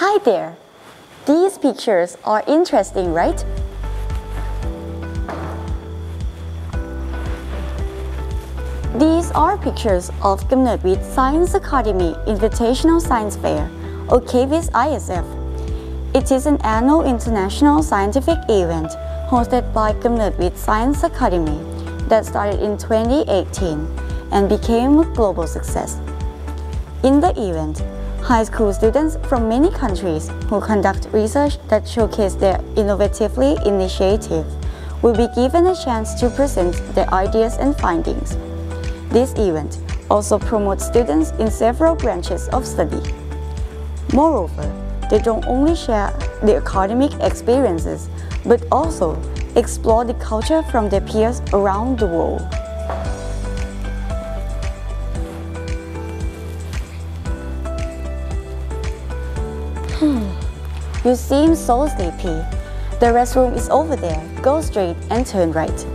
Hi there! These pictures are interesting, right? These are pictures of Kamnoetvidya Science Academy Invitational Science Fair, or KVIS ISF. It is an annual international scientific event hosted by Kamnoetvidya Science Academy that started in 2018 and became a global success. In the event, high school students from many countries who conduct research that showcase their innovatively initiative will be given a chance to present their ideas and findings. This event also promotes students in several branches of study. Moreover, they don't only share their academic experiences, but also explore the culture from their peers around the world. Hmm, you seem so sleepy. The restroom is over there. Go straight and turn right.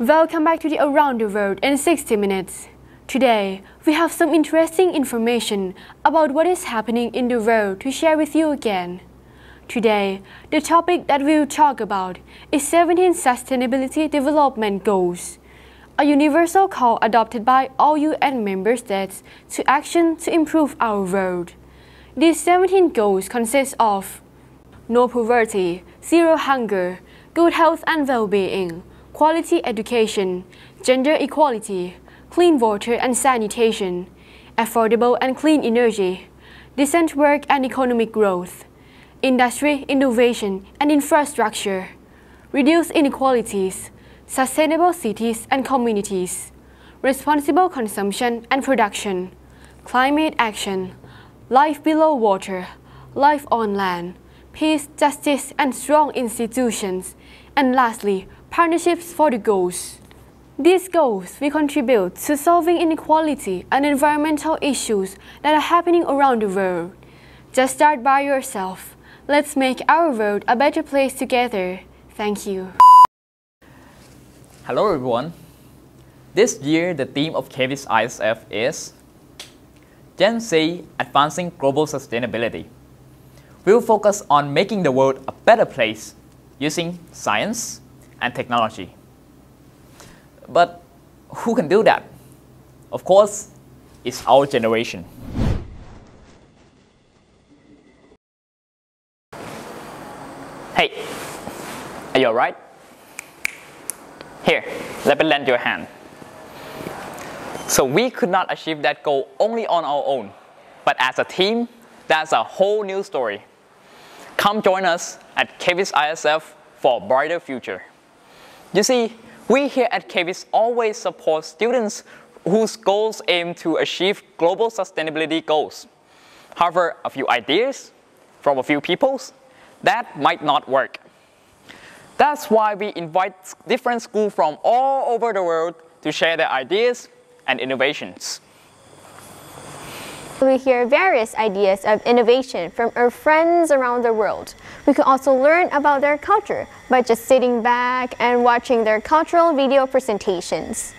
Welcome back to the Around the World in 60 Minutes. Today, we have some interesting information about what is happening in the world to share with you again. Today, the topic that we will talk about is 17 Sustainability Development Goals, a universal call adopted by all UN member states to action to improve our world. These 17 goals consist of no poverty, zero hunger, good health and well-being, quality education, gender equality, clean water and sanitation, affordable and clean energy, decent work and economic growth, industry, innovation and infrastructure, reduce inequalities, sustainable cities and communities, responsible consumption and production, climate action, life below water, life on land, peace, justice and strong institutions, and lastly, partnerships for the goals. These goals will contribute to solving inequality and environmental issues that are happening around the world. Just start by yourself. Let's make our world a better place together. Thank you. Hello everyone. This year the theme of KVIS ISF is Gen Z Advancing Global Sustainability. We'll focus on making the world a better place using science, and technology. But who can do that? Of course, it's our generation. Hey, are you alright? Here, let me lend you a hand. So we could not achieve that goal only on our own, but as a team, that's a whole new story. Come join us at KVIS ISF for a brighter future. You see, we here at KVIS always support students whose goals aim to achieve global sustainability goals. However, a few ideas from a few peoples, that might not work. That's why we invite different schools from all over the world to share their ideas and innovations. We hear various ideas of innovation from our friends around the world. We can also learn about their culture by just sitting back and watching their cultural video presentations.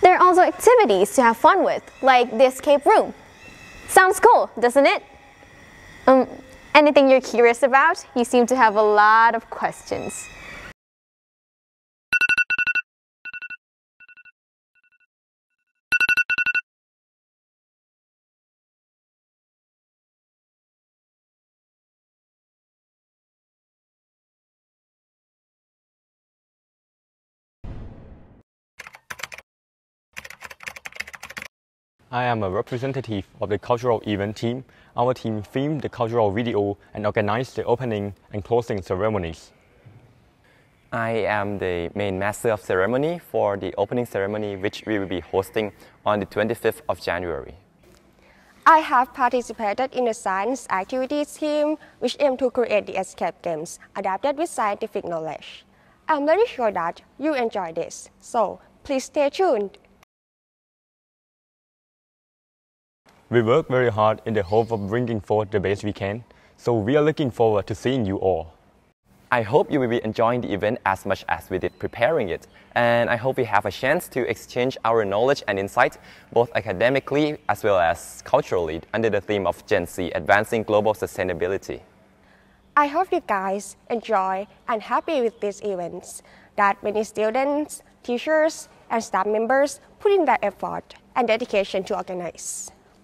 There are also activities to have fun with, like the escape room. Sounds cool, doesn't it? Um, anything you're curious about? You seem to have a lot of questions. I am a representative of the cultural event team. Our team filmed the cultural video and organized the opening and closing ceremonies. I am the main master of ceremony for the opening ceremony which we will be hosting on the 25th of January. I have participated in the science activities team which aim to create the escape games adapted with scientific knowledge. I'm very sure that you enjoy this, so Please stay tuned. We work very hard in the hope of bringing forth the best we can, so we are looking forward to seeing you all. I hope you will be enjoying the event as much as we did preparing it, and I hope we have a chance to exchange our knowledge and insight, both academically as well as culturally, under the theme of Gen Z Advancing Global Sustainability. I hope you guys enjoy and happy with these events that many students, teachers, and staff members put in their effort and dedication to organize.